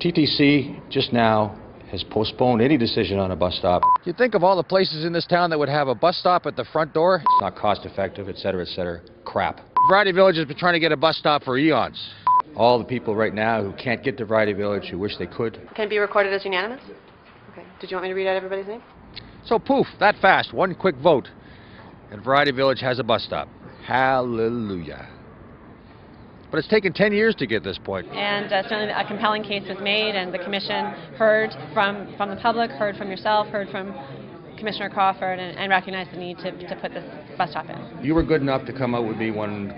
TTC just now has postponed any decision on a bus stop. You think of all the places in this town that would have a bus stop at the front door? It's not cost effective, et cetera, et cetera. Crap. Variety Village has been trying to get a bus stop for eons. All the people right now who can't get to Variety Village, who wish they could. Can it be recorded as unanimous? Okay. Did you want me to read out everybody's name? So poof, that fast, one quick vote. And Variety Village has a bus stop. Hallelujah. But it's taken 10 years to get this point. And uh, certainly a compelling case was made, and the commission heard from, from the public, heard from yourself, heard from Commissioner Crawford, and, and recognized the need to, to put this bus stop in. You were good enough to come out with me one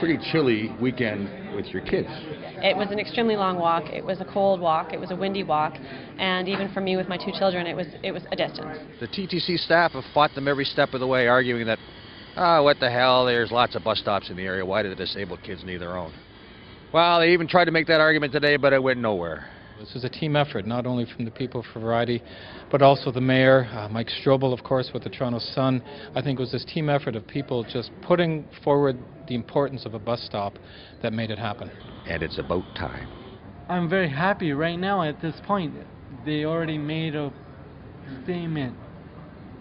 pretty chilly weekend with your kids. It was an extremely long walk. It was a cold walk. It was a windy walk, and even for me with my two children, it was it was a distance. The TTC staff have fought them every step of the way, arguing that, ah, what the hell, there's lots of bus stops in the area. Why do the disabled kids need their own? Well, they even tried to make that argument today, but it went nowhere. This is a team effort, not only from the people for Variety, but also the mayor, uh, Mike Strobel, of course, with the Toronto Sun. I think it was this team effort of people just putting forward the importance of a bus stop that made it happen. And it's about time. I'm very happy right now at this point. They already made a statement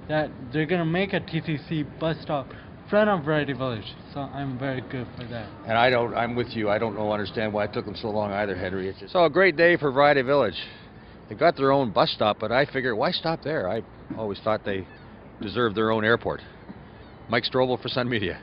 that they're going to make a TTC bus stop in front of Variety Village. So I'm very good for that. And I don't, I'm with you. I don't know, understand why it took them so long either, Henry. It's just, so a great day for Variety Village. They got their own bus stop, but I figure, why stop there? I always thought they deserved their own airport. Mike Strobel for Sun Media.